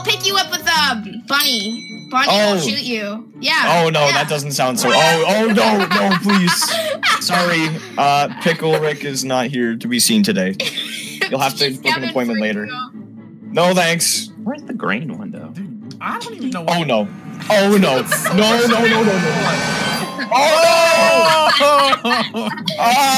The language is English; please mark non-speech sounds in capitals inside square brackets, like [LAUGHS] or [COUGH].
I'll pick you up with um Bunny. Bunny Oh. will shoot you. Yeah. Oh no, yeah. that doesn't sound so. Oh, oh no, no, please. Sorry, uh, Pickle Rick is not here to be seen today. [LAUGHS] You'll have to book an appointment later. No thanks. Where's the green though? Dude, I don't even know. Oh no. [LAUGHS] Oh no. No, no, no, no, no. Oh no! [LAUGHS] Oh!